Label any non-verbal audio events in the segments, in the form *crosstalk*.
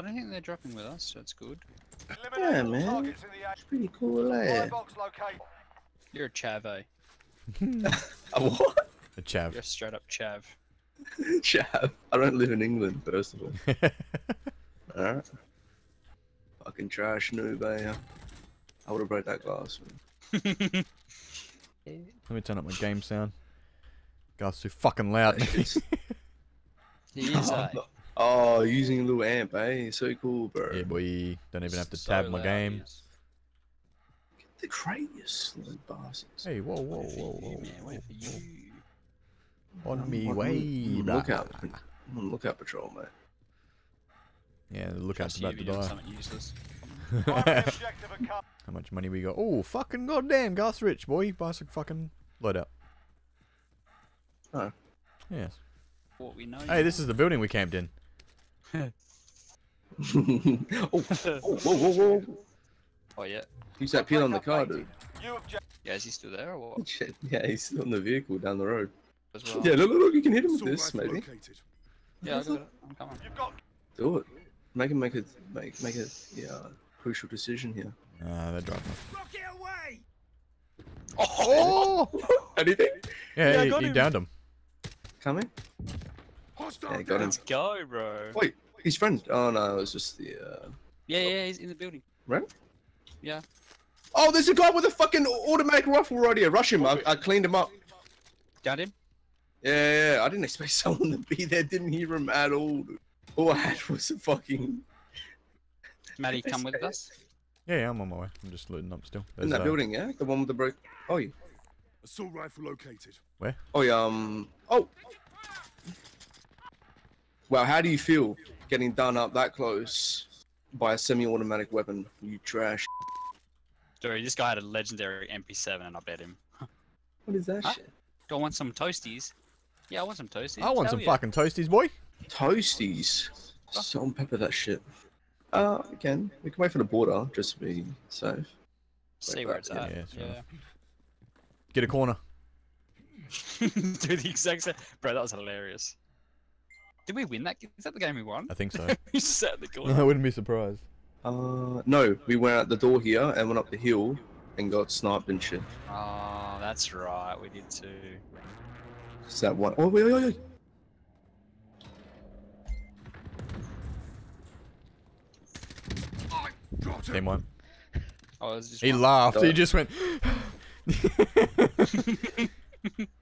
I don't think they're dropping with us, so that's good. Yeah, man. It's pretty cool, eh? You're a chav, eh? *laughs* A what? A chav. You're straight up chav. *laughs* Chav. I don't live in England, first of all. *laughs* Alright. Fucking trash noob, eh? I would have broke that glass. Let me turn up my game sound. God's too fucking loud. He is, eh? Oh, using a little amp, eh? So cool, bro. yeah, boy. Don't even have to So tab my loud game. he is. The craziest you slow bastards. Hey, whoa, whoa, Wait for whoa, whoa. man, wait for you. whoa. On I'm me on- way. Mm, I'm brah. Look out. I'm mm, on lookout patrol, mate. Yeah, the lookout's about to die. something useless. *laughs* How much money we got? Oh, fucking goddamn, Garth's rich, boy. Buy some fucking loadout. Oh. Yes. What we know. Hey, this is the building we camped in. *laughs* oh, oh, whoa, whoa, whoa. Oh yeah. He's that peel on the car, dude. Yeah, is he still there or what? *laughs* Shit. Yeah, he's still in the vehicle down the road. Well. Yeah, look, look, look, you can hit him with this, maybe. Yeah, I got it. I'm coming. Do it. Make him make a make make a yeah crucial decision here. Ah, they're driving. Oh! *laughs* Anything? Yeah, Yeah, I he, got he him. downed him. Coming? Yeah, got him. Let's go, bro. Wait, his friend. Oh no, it was just the uh. Yeah, yeah, he's in the building. Right? Yeah. Oh, there's a guy with a fucking automatic rifle right here. Rush him. I, I cleaned him up. Downed him? Yeah, yeah, yeah, I didn't expect *laughs* someone to be there. Didn't hear him at all. dude. All I had was a fucking Matty, come with us. Yeah, yeah, I'm on my way. I'm just looting up still. in There's, that uh, building. Yeah, the one with the broke. Oh, yeah. Assault rifle located. Where? Oh yeah. Um. Oh. Well, how do you feel getting done up that close by a semi-automatic weapon? You trash. Dude, this guy had a legendary MP7 and I bet him. What is that Huh? shit? Do I want some toasties? Yeah, I want some toasties. I want Hell some yeah. fucking toasties, boy. Toasties. Salt and pepper that shit. Uh, we can. We can wait for the border just to be safe. See where it's Yeah, at. yeah, Yeah. Get a corner. *laughs* Do the exact same. Bro, that was hilarious. Did we win that? g- Is that the game we won? I think so. *laughs* we sat in the *laughs* I wouldn't be surprised. Uh, no, we went out the door here and went up the hill and got sniped and shit. Oh, that's right. We did too. Is that one? Oh wait, wait, wait. Team one. Oh, was just He one laughed. He just went. *laughs*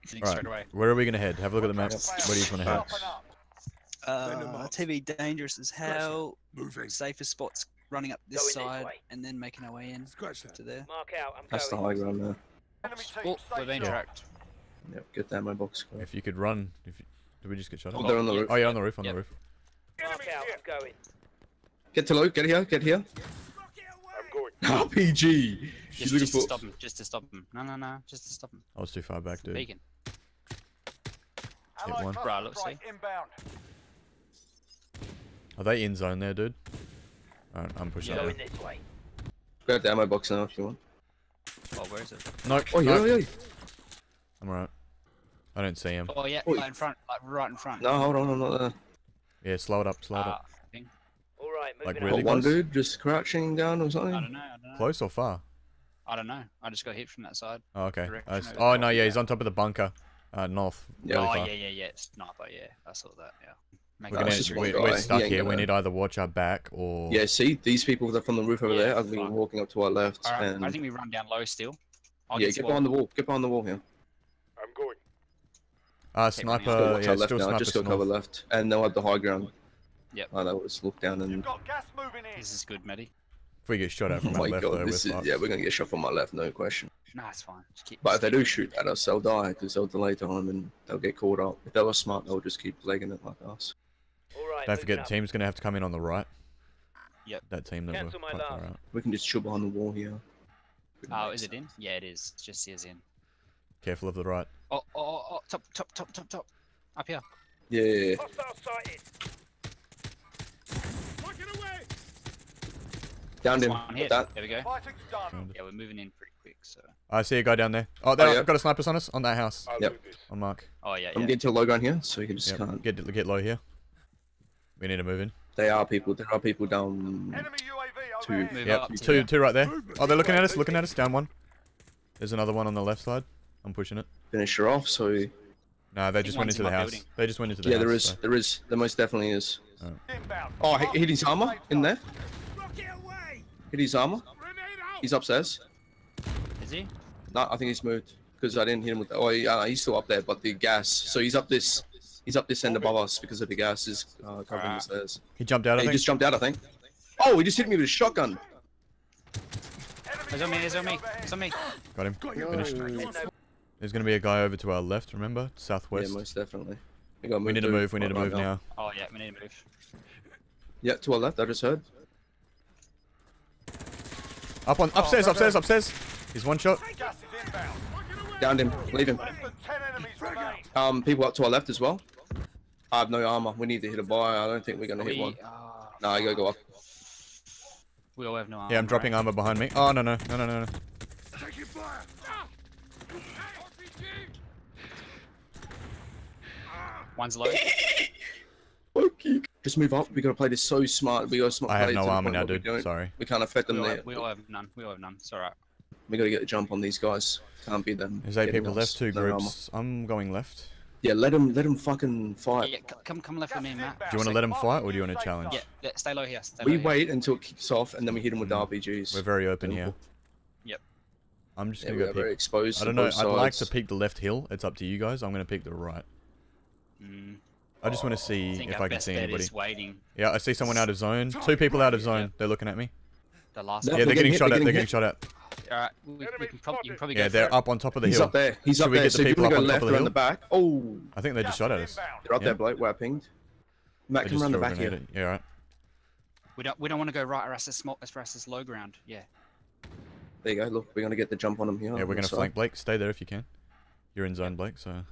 thing right. straight away. Where are we gonna head? Have a look at the map. Where do you want to head? Uh, TV dangerous as hell. Moving. Safest spots running up this side and then making our way in Scratch that. to there. Mark out, I'm That's the high ground there. Oh, we're being tracked. Yep, get the my box. Go. If you could run. If you... Did we just get shot? Oh, at? they're on the roof. Oh yeah, on the roof. On Yep. the roof. Mark out, I'm going. Get to low. Get here. Get here. I'm going. *laughs* RPG. She's Just, looking just to stop him. Just to stop him. No, no, no. Just to stop him. I was too far back, dude. Beacon. Hit one. Right, look, see. Are they in zone there, dude? Alright, I'm pushing Yeah. up. Going this way. Grab the ammo box now if you want. Oh, where is it? Nope. Oh yeah, nope. yeah. yeah. I'm alright. I don't see him. Oh, yeah, Oi. right in front. Like, right in front. No, hold on, I'm not there. Yeah, slow it up, slow it Ah, up. thing. All right, moving Like, really Got one dude just crouching down or something. I don't know. I don't know. Close or far? I don't know. I just got hit from that side. Oh, okay. Direction I s- over oh top, no, yeah, he's on top of the bunker. Uh, north. Yeah. really oh, far. yeah, yeah, yeah. Sniper, yeah. I saw that, yeah. Make We're, gonna, just we, guy, we're stuck ain't here. We gonna- need either watch our back or. Yeah, see these people that are from the roof over Yeah, there. I've been walking up to our left, Alright, and I think we run down low still. I'll yeah, get get behind the wall. Get behind the wall here. I'm going. Uh, sniper. out. Watch yeah, our left still now. sniper Just go cover left, and they'll have the high ground. Yep. I know. Just look down and. This is good, Matty. If we get shot at *laughs* Oh from our my left, god, though, this we're is yeah. We're gonna get shot from my left, no question. Nah, it's fine. Just keep, But if they do shoot at us, they'll die because they'll delay time and they'll get caught up. If they were smart, they'll just keep legging it like us. All right, Don't moving forget, up. the team's gonna have to come in on the right. Yep. That team that Cancel were my quite far out. We can just chill behind the wall here. Oh, is it in? Yeah, it is. It just says in. Careful of the right. Oh, oh, oh, oh, top, top, top, top, top. Up here. Yeah, yeah, yeah. Hostile sighted. Down him. One hit. Down. There we go. Yeah, we're moving in pretty quick, so. I see a guy down there. Oh, there, oh, yeah. got a snipers on us on that house. Yep. On mark. Oh, yeah, I'm yeah. getting to a low ground here, so you can just Yep. can't. Get get low here. We need to move in. They are people. There are people down. Enemy UAV Two. overhead. Yep, two, there. two right there. Oh, they're looking at us, looking at us. Down one. There's another one on the left side. I'm pushing it. Finish her off. So No, they just went into in the house. building. They just went into the yeah, house. Yeah, there is. so- There is. There most definitely is. Inbound. Oh, he hit his armor in there. Rocket away. Hit his armor. He's upstairs. Is he? No, I think he's moved because I didn't hit him with. Oh, yeah, uh, he's still up there, but the gas. So he's up this. He's up this end above us because of the gas is uh, covering the stairs. He jumped out, I he just jumped out, I think. Oh, he just hit me with a shotgun. He's on me, he's on me, he's on me. Got him. Got Finished. There's going to be a guy over to our left, remember? Yeah, Southwest. most definitely. We, gotta we need to move, we need to move now. Oh yeah, we need to move. Yeah, to our left. I just heard. Up on, upstairs, upstairs, upstairs. He's one shot. Gas is. Downed him. Leave him. Less than ten enemies remain. Um, people up to our left as well. I have no armor. We need to hit a buy. I don't think we're gonna hit one. No, I gotta go up. we all have no armor. Yeah, I'm dropping armor behind me. Oh, no, no, no, no, no. no. Taking fire. One's low. *laughs* Okay. Just move up. We gotta play this so smart. We gotta smart. I have no armor now, dude. don't- Sorry. We can't affect We them all, there. have, we all have none. We all have none. It's alright. We gotta get a jump on these guys. Can't be them. There's eight people us. left, two No armor. groups. I'm going left. Yeah, let him let him fucking fight. Yeah, c- come, come left with me, Matt. Do you want to let him fight or do you want to challenge? Yeah, yeah, stay low here. Stay We low here. wait until it kicks off and then we hit him with the Mm. RPGs. We're very open here. Yep. I'm just yeah, going we to are go very peek. exposed. I don't know. both I'd like to sides. peek the left hill. It's up to you guys. I'm going to peek the right. Mm, I just want to see think if I can see anybody. is waiting. Yeah, I see someone out of zone. Two people out of zone. They're looking at me. The last Yeah, they're getting getting hit, shot we're at. They're getting getting shot at. Alright, we, we can probably, you can probably Yeah, they're up on top of the He's hill. up there. He's Should up we there. get the So if people want to up go on top left of the around hill? the back. Oh, I think they just shot at us. they're up Yeah. there, Blake. We're pinged. Matt, They come around the back here. Yeah, right. We don't, we don't want to go right or else it's small, or else it's low ground. Yeah. There you go. Look, we're gonna get the jump on him here. Yeah, we're going to flank Blake. Stay there if you can. You're in zone, Blake, so. side.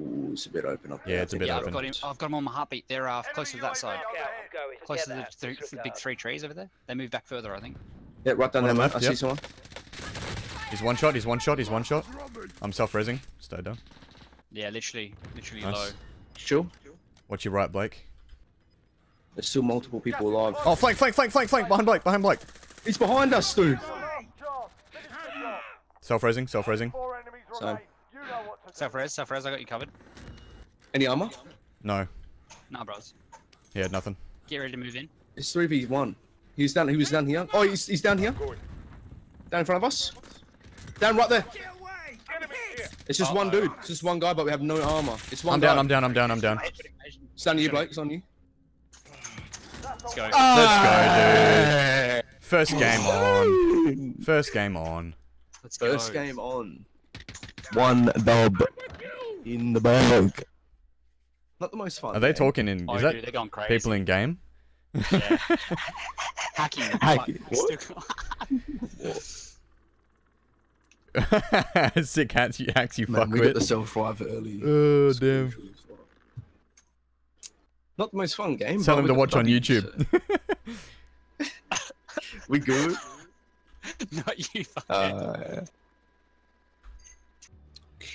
Ooh, it's a bit open up Yeah, there. it's a I bit Yeah, we're I've open. got him. I've got him on my heartbeat. They're uh, close to that side. Mark out, I'm going. Close to the, that. the big three trees over there. They moved back further, I think. Yeah, right down One there, on left, I see someone. He's one shot. He's one shot. He's one shot. I'm self-resing. Stay down. Yeah, literally, literally Nice. low. Chill. Watch your right, Blake. There's still multiple people alive. Oh, flank, flank, flank, flank, flank. Behind Blake. Behind Blake. He's behind us, dude. Self-resing. Self-resing. Four enemies Same. remain. You know what to do. Self res, self res, I got you covered. Any armor? No. Nah, bros. He had nothing. Get ready to move in. It's three v one. He's down. He was down here. Oh, he's, he's down here. Down in front of us. Down right there. It's just oh, one dude. It's just one guy, but we have no armor. It's one I'm guy. down. I'm down. I'm down. I'm down. It's down to you, Blake. It's on you. Let's go. Ah! Let's go, dude. First game on. First game on. Let's go. First game on. One dub in the bag. Not the most fun. Are they talking in? Oh, Is dude, that they're going crazy. people in game? Yeah. *laughs* Hacking. Hacking. *laughs* Fuck. Sick hats you hacks you Man, fuck we got the self revive early. Oh damn. Not the most fun game. Tell but them to got watch on YouTube. so- *laughs* we good. *laughs* Not you. fuck. Uh,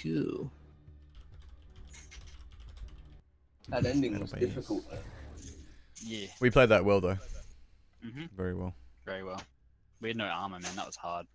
cool. That ending was That'll difficult. yeah. we played that well though. Mhm. Very well. Very well. We had no armor, man. That was hard.